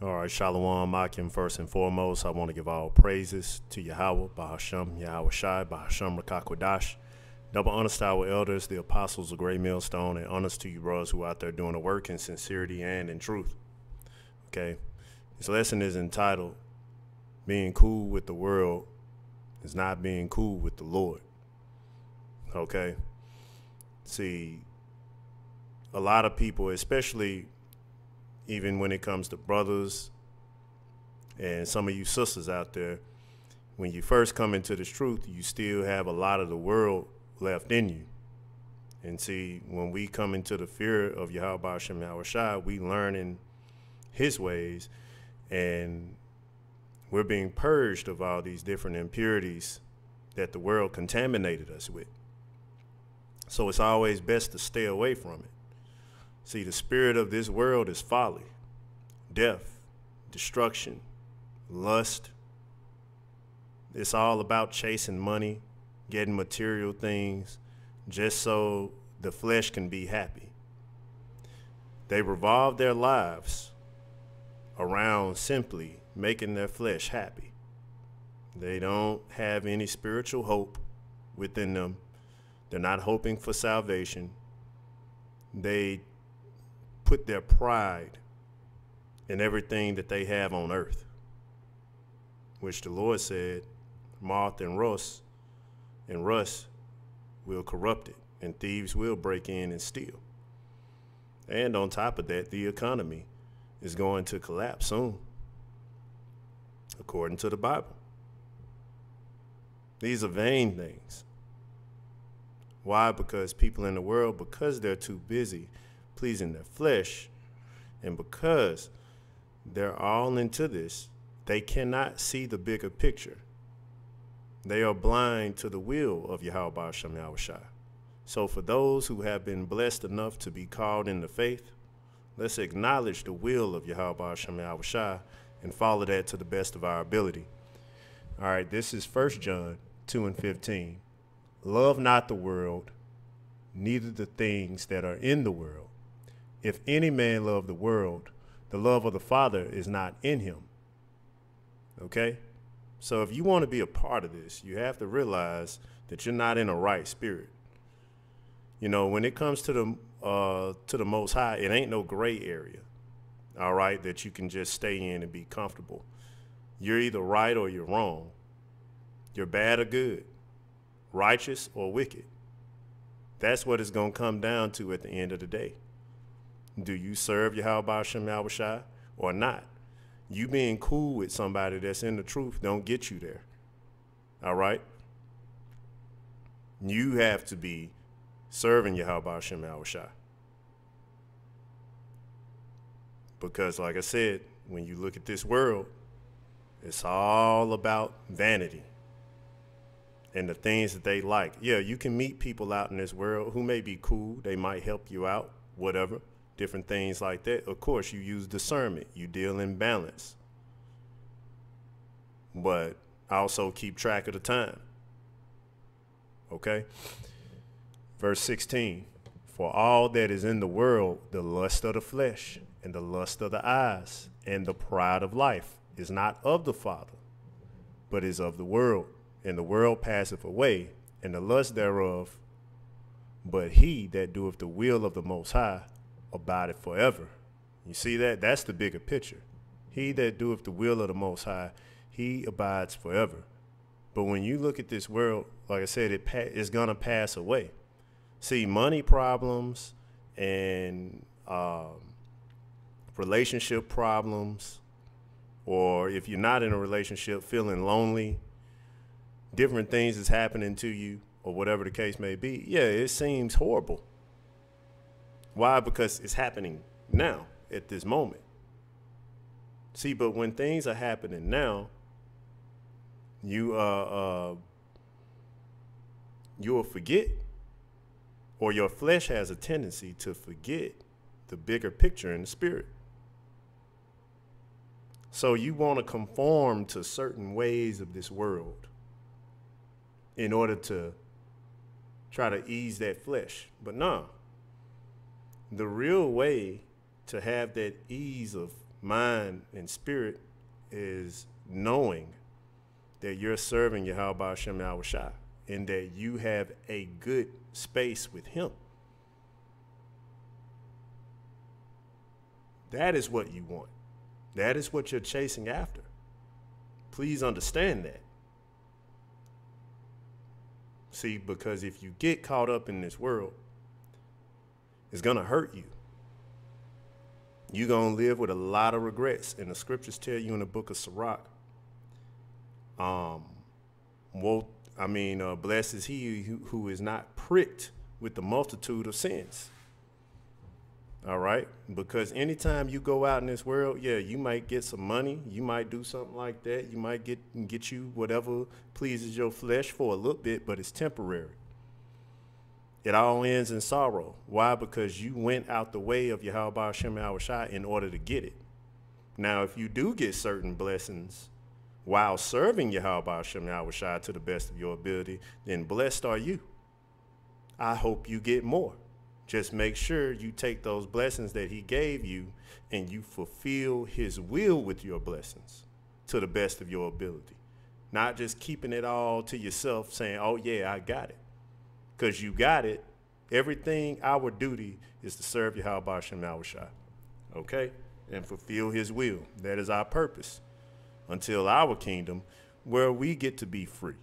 All right, Shalom Akim. First and foremost, I want to give all praises to Yahweh, Bahasham, Yahweh Shai, Bahasham Rakakwadash. Double honors to our elders, the apostles of Great Millstone, and honors to you brothers who are out there doing the work in sincerity and in truth. Okay, this lesson is entitled Being Cool with the World is Not Being Cool with the Lord. Okay, see, a lot of people, especially even when it comes to brothers and some of you sisters out there, when you first come into this truth, you still have a lot of the world left in you. And see, when we come into the fear of Yahweh Hashem Shai, we learning his ways and we're being purged of all these different impurities that the world contaminated us with. So it's always best to stay away from it. See, the spirit of this world is folly, death, destruction, lust. It's all about chasing money, getting material things, just so the flesh can be happy. They revolve their lives around simply making their flesh happy. They don't have any spiritual hope within them. They're not hoping for salvation. They put their pride in everything that they have on earth, which the Lord said, moth and rust and rust will corrupt it, and thieves will break in and steal. And on top of that, the economy is going to collapse soon, according to the Bible. These are vain things. Why? Because people in the world, because they're too busy pleasing their flesh. And because they're all into this, they cannot see the bigger picture. They are blind to the will of Yahweh Shem Yahushai. So for those who have been blessed enough to be called into faith, let's acknowledge the will of Yahweh Shem Yahushai and follow that to the best of our ability. All right, this is 1 John 2 and 15. Love not the world, neither the things that are in the world. If any man love the world, the love of the Father is not in him. Okay? So if you want to be a part of this, you have to realize that you're not in a right spirit. You know, when it comes to the uh, to the Most High, it ain't no gray area. All right, that you can just stay in and be comfortable. You're either right or you're wrong. You're bad or good, righteous or wicked. That's what it's going to come down to at the end of the day. Do you serve Yahweh Shem Yahushai or not? You being cool with somebody that's in the truth don't get you there. All right? You have to be serving Yahweh Shem Yahushai. Because, like I said, when you look at this world, it's all about vanity and the things that they like. Yeah, you can meet people out in this world who may be cool, they might help you out, whatever different things like that. Of course, you use discernment, you deal in balance. But also keep track of the time. Okay? Verse 16 For all that is in the world, the lust of the flesh, and the lust of the eyes, and the pride of life, is not of the Father, but is of the world. And the world passeth away, and the lust thereof. But he that doeth the will of the Most High about it forever. You see that? That's the bigger picture. He that doeth the will of the Most High, he abides forever. But when you look at this world, like I said, it pa- it's gonna pass away. See, money problems and um, relationship problems, or if you're not in a relationship, feeling lonely, different things is happening to you, or whatever the case may be. Yeah, it seems horrible. Why? Because it's happening now at this moment. See, but when things are happening now, you uh, uh you'll forget, or your flesh has a tendency to forget the bigger picture in the spirit. So you want to conform to certain ways of this world in order to try to ease that flesh. But no, the real way to have that ease of mind, and spirit is knowing that you're serving Yahweh Hashem Shah and that you have a good space with Him. That is what you want. That is what you're chasing after. Please understand that. See, because if you get caught up in this world, it's going to hurt you. You're going to live with a lot of regrets. And the scriptures tell you in the book of Sirach, um, woe, I mean, uh, blessed is he who, who is not pricked with the multitude of sins. All right? Because anytime you go out in this world, yeah, you might get some money, you might do something like that, you might get get you whatever pleases your flesh for a little bit, but it's temporary. It all ends in sorrow. Why? Because you went out the way of Yahweh Hashem Shai in order to get it. Now, if you do get certain blessings while serving Yahweh Hashem Shai to the best of your ability, then blessed are you. I hope you get more. Just make sure you take those blessings that he gave you and you fulfill his will with your blessings to the best of your ability. Not just keeping it all to yourself saying, oh, yeah, I got it. Because you got it. Everything, our duty is to serve Yahweh Hashem Shah. Okay? And fulfill his will. That is our purpose until our kingdom where we get to be free.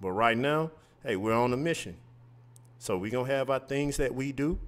But right now, hey, we're on a mission. So we're going to have our things that we do,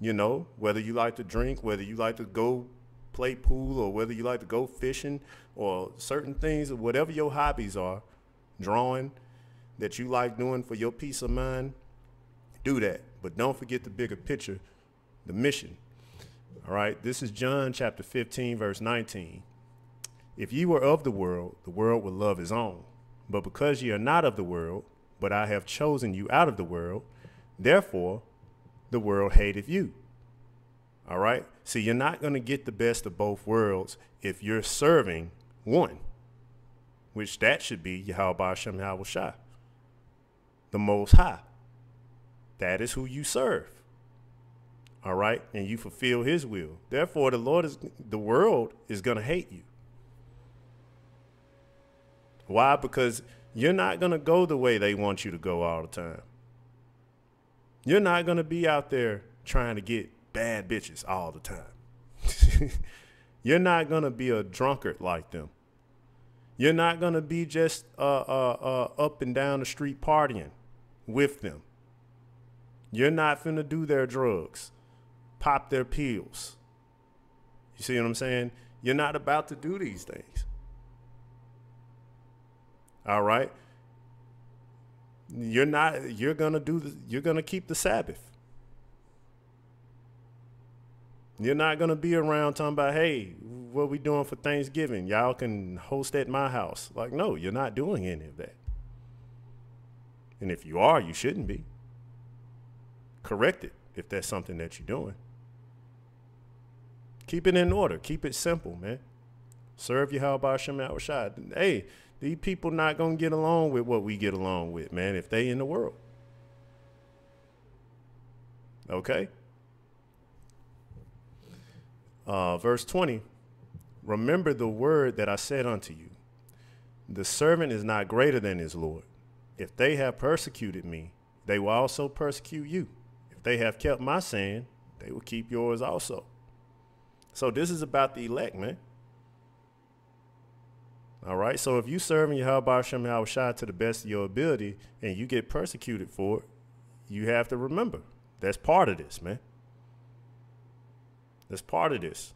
you know, whether you like to drink, whether you like to go play pool, or whether you like to go fishing, or certain things, or whatever your hobbies are, drawing that you like doing for your peace of mind, do that. But don't forget the bigger picture, the mission. All right, this is John chapter 15, verse 19. If ye were of the world, the world would love his own. But because ye are not of the world, but I have chosen you out of the world, Therefore, the world hateth you. All right? See, you're not going to get the best of both worlds if you're serving one, which that should be Yahweh Hashem Yahweh Shah, the Most High. That is who you serve. All right? And you fulfill his will. Therefore, the Lord is, the world is going to hate you. Why? Because you're not going to go the way they want you to go all the time. You're not going to be out there trying to get bad bitches all the time. You're not going to be a drunkard like them. You're not going to be just uh, uh, uh, up and down the street partying with them. You're not going to do their drugs, pop their pills. You see what I'm saying? You're not about to do these things. All right? you're not you're gonna do the, you're gonna keep the sabbath you're not gonna be around talking about hey what we doing for thanksgiving y'all can host at my house like no you're not doing any of that and if you are you shouldn't be correct it if that's something that you're doing keep it in order keep it simple man serve your how Shem Shad. Hey, these people not gonna get along with what we get along with, man, if they in the world. Okay? Uh, verse 20 Remember the word that I said unto you The servant is not greater than his Lord. If they have persecuted me, they will also persecute you. They have kept my saying, they will keep yours also. So this is about the elect, man. All right. So if you serving Yahweh Hashem to the best of your ability and you get persecuted for it, you have to remember that's part of this, man. That's part of this.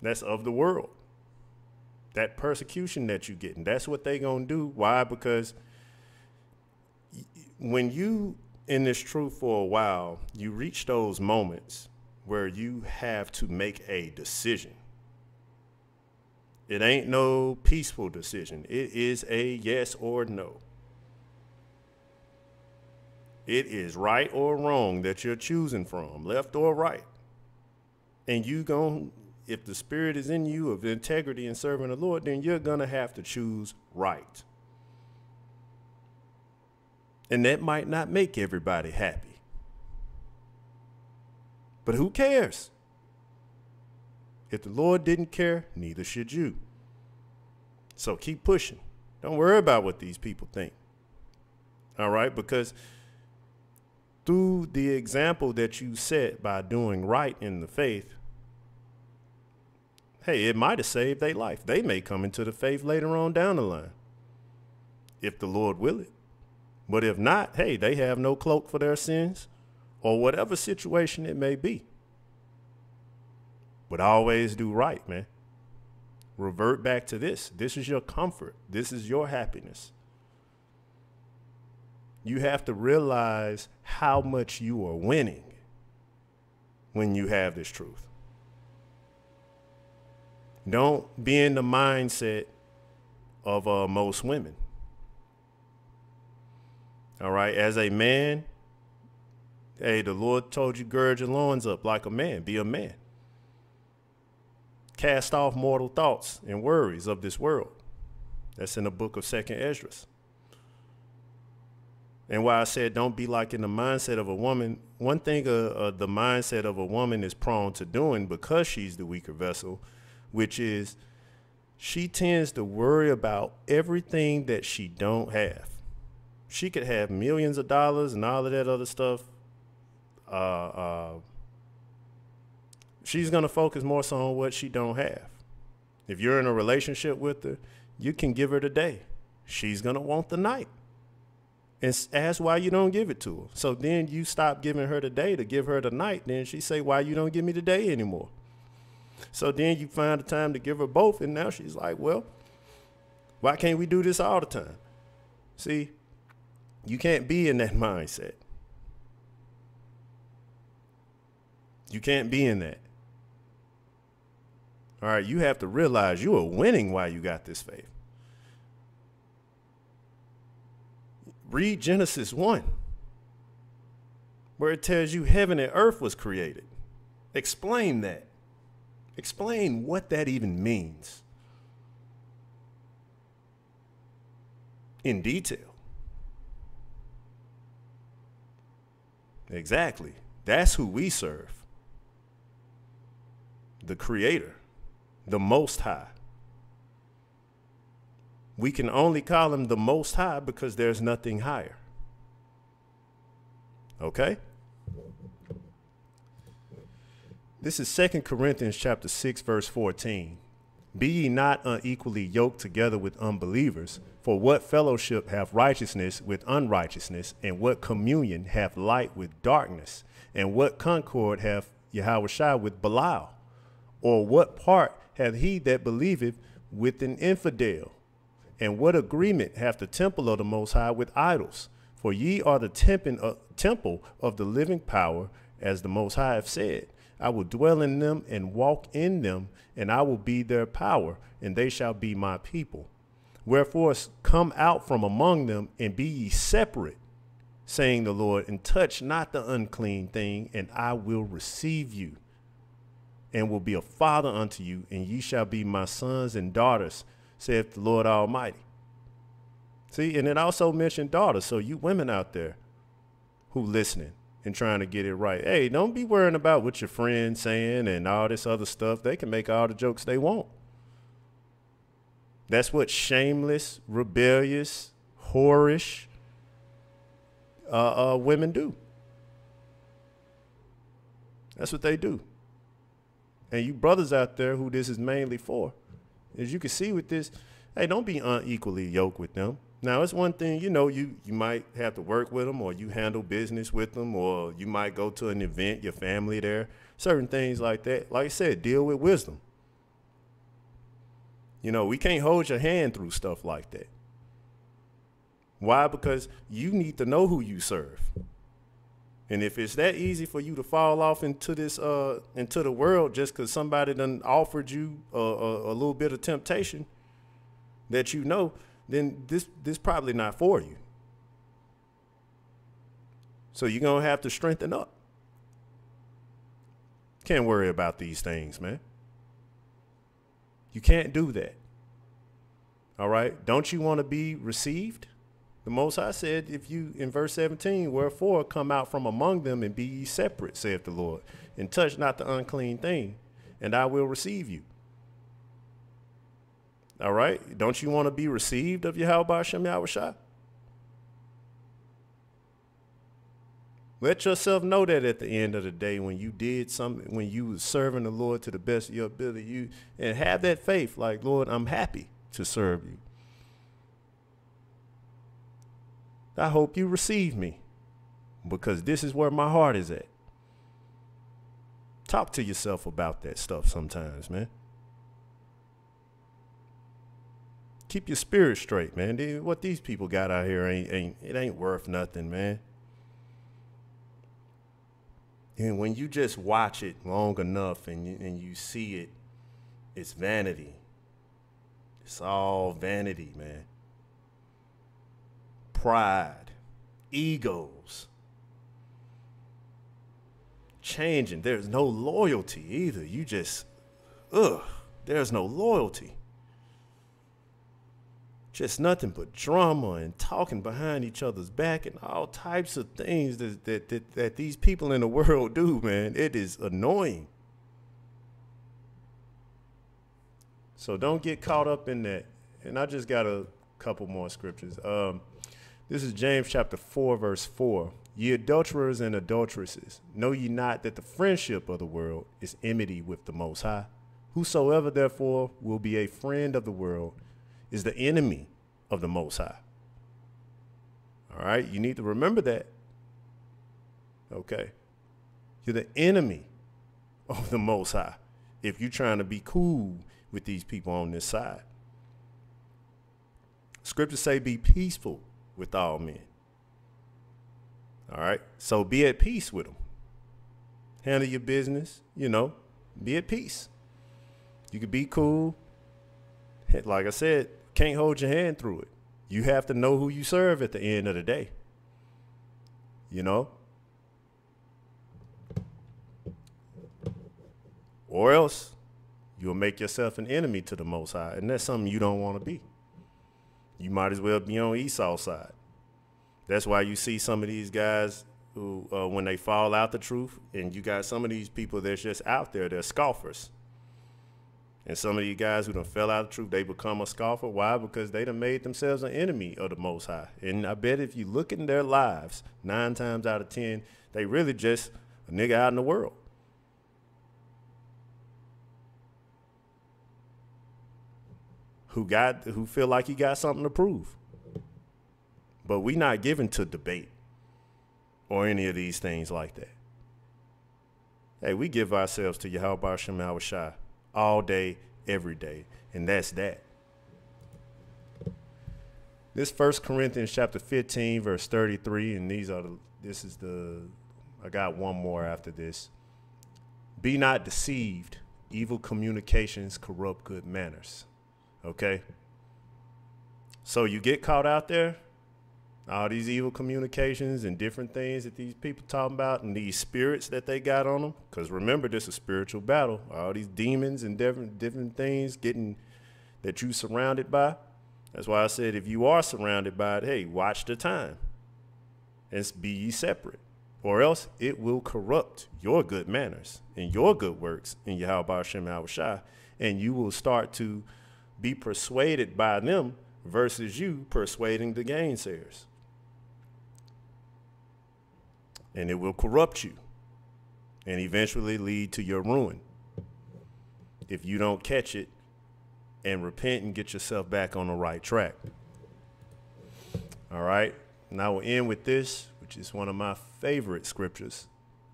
That's of the world. That persecution that you're getting, that's what they're gonna do. Why? Because when you in this truth for a while, you reach those moments where you have to make a decision. It ain't no peaceful decision. It is a yes or no. It is right or wrong that you're choosing from, left or right. And you going if the spirit is in you of integrity and serving the Lord, then you're going to have to choose right. And that might not make everybody happy. But who cares? If the Lord didn't care, neither should you. So keep pushing. Don't worry about what these people think. All right? Because through the example that you set by doing right in the faith, hey, it might have saved their life. They may come into the faith later on down the line, if the Lord will it. But if not, hey, they have no cloak for their sins or whatever situation it may be. But always do right, man. Revert back to this. This is your comfort. This is your happiness. You have to realize how much you are winning when you have this truth. Don't be in the mindset of uh, most women. All right. As a man, hey, the Lord told you gird your loins up like a man. Be a man. Cast off mortal thoughts and worries of this world. That's in the book of Second Esdras. And why I said don't be like in the mindset of a woman, one thing uh, uh, the mindset of a woman is prone to doing because she's the weaker vessel, which is she tends to worry about everything that she don't have. She could have millions of dollars and all of that other stuff. Uh, uh, she's gonna focus more so on what she don't have. If you're in a relationship with her, you can give her the day. She's gonna want the night and ask why you don't give it to her. So then you stop giving her the day to give her the night. Then she say, why you don't give me the day anymore? So then you find the time to give her both. And now she's like, well, why can't we do this all the time? See, you can't be in that mindset. You can't be in that. All right, you have to realize you are winning while you got this faith. Read Genesis 1, where it tells you heaven and earth was created. Explain that. Explain what that even means in detail. Exactly. That's who we serve the Creator, the Most High. We can only call him the Most High because there's nothing higher. Okay? This is 2 Corinthians chapter 6 verse 14. Be ye not unequally yoked together with unbelievers, for what fellowship hath righteousness with unrighteousness, and what communion hath light with darkness, and what concord hath Yahushua with Belial? Or what part hath he that believeth with an infidel? And what agreement hath the temple of the Most High with idols? For ye are the uh, temple of the living power, as the Most High hath said. I will dwell in them and walk in them, and I will be their power, and they shall be my people. Wherefore come out from among them and be ye separate, saying the Lord, and touch not the unclean thing, and I will receive you, and will be a father unto you, and ye shall be my sons and daughters, saith the Lord Almighty. See, and it also mentioned daughters. So you women out there who listening and trying to get it right. Hey, don't be worrying about what your friends saying and all this other stuff. They can make all the jokes they want. That's what shameless, rebellious, whorish uh, uh, women do. That's what they do. And you brothers out there who this is mainly for, as you can see with this, hey, don't be unequally yoked with them. Now, it's one thing, you know, you, you might have to work with them or you handle business with them or you might go to an event, your family there, certain things like that. Like I said, deal with wisdom. You know, we can't hold your hand through stuff like that. Why? Because you need to know who you serve. And if it's that easy for you to fall off into this uh into the world just because somebody done offered you a, a, a, little bit of temptation that you know, then this this probably not for you. So you're gonna have to strengthen up. Can't worry about these things, man. You can't do that. All right. Don't you want to be received? The Most High said, if you, in verse 17, wherefore come out from among them and be ye separate, saith the Lord, and touch not the unclean thing, and I will receive you. All right? Don't you want to be received of Yahweh Hashem Yahushua? Let yourself know that at the end of the day, when you did something, when you was serving the Lord to the best of your ability, you and have that faith, like Lord, I'm happy to serve you. I hope you receive me because this is where my heart is at. Talk to yourself about that stuff sometimes, man. Keep your spirit straight, man. What these people got out here ain't ain't it ain't worth nothing, man. And when you just watch it long enough and you, and you see it, it's vanity. It's all vanity, man. Pride, egos, changing. There's no loyalty either. You just, ugh, there's no loyalty just nothing but drama and talking behind each other's back and all types of things that, that, that, that these people in the world do, man. It is annoying. So don't get caught up in that. And I just got a couple more scriptures. Um, this is James chapter 4, verse 4. Ye adulterers and adulteresses, know ye not that the friendship of the world is enmity with the Most High? Whosoever therefore will be a friend of the world is the enemy of the Most High. All right, you need to remember that. Okay, you're the enemy of the Most High if you're trying to be cool with these people on this side. Scriptures say, be peaceful with all men. All right, so be at peace with them. Handle your business, you know, be at peace. You can be cool. Like I said, can't hold your hand through it. You have to know who you serve at the end of the day. You know? Or else you'll make yourself an enemy to the Most High, and that's something you don't want to be. You might as well be on Esau's side. That's why you see some of these guys who, uh, when they fall out the truth, and you got some of these people that's just out there, they're scoffers. And some of these guys who done fell out of truth, they become a scoffer. Why? Because they done made themselves an enemy of the Most High. And I bet if you look in their lives, nine times out of ten, they really just a nigga out in the world. Who got who feel like he got something to prove. But we not given to debate or any of these things like that. Hey, we give ourselves to Yahweh Shem Shai all day, every day. And that's that. This First Corinthians chapter 15, verse 33, and these are the this is the I got one more after this. Be not deceived, evil communications corrupt good manners. Okay? So you get caught out there, all these evil communications and different things that these people talking about and these spirits that they got on them because remember this is a spiritual battle. All these demons and different different things getting that you surrounded by. That's why i said if you are surrounded by it hey watch the time. And be ye separate or else it will corrupt your good manners and your good works in Yahweh Hashem Shai, and you will start to be persuaded by them versus you persuading the gainsayers and it will corrupt you and eventually lead to your ruin if you don't catch it and repent and get yourself back on the right track. All right. Now we'll end with this, which is one of my favorite scriptures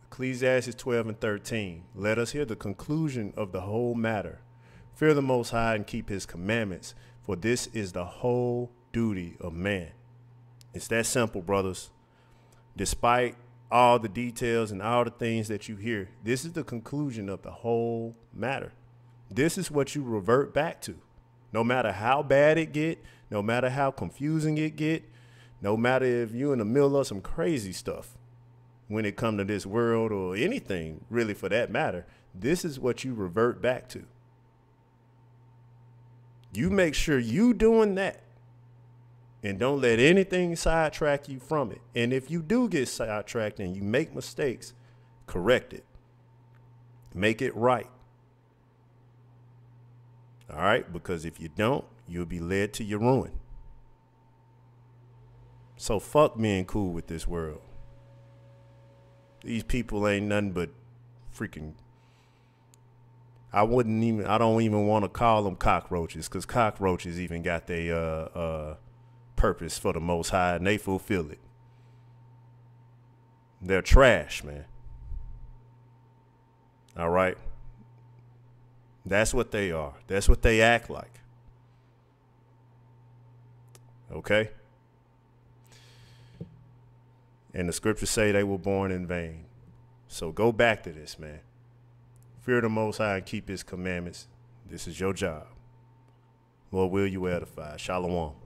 Ecclesiastes 12 and 13. Let us hear the conclusion of the whole matter. Fear the Most High and keep his commandments, for this is the whole duty of man. It's that simple, brothers. Despite all the details and all the things that you hear. This is the conclusion of the whole matter. This is what you revert back to. No matter how bad it get, no matter how confusing it get, no matter if you're in the middle of some crazy stuff when it come to this world or anything really for that matter, this is what you revert back to. You make sure you doing that and don't let anything sidetrack you from it. And if you do get sidetracked and you make mistakes, correct it. Make it right. All right? Because if you don't, you'll be led to your ruin. So fuck being cool with this world. These people ain't nothing but freaking. I wouldn't even. I don't even want to call them cockroaches, cause cockroaches even got their uh, uh, purpose for the Most High, and they fulfill it. They're trash, man. All right. That's what they are. That's what they act like. Okay? And the scriptures say they were born in vain. So go back to this, man. Fear the Most High and keep His commandments. This is your job. Lord, will you edify? Shalom.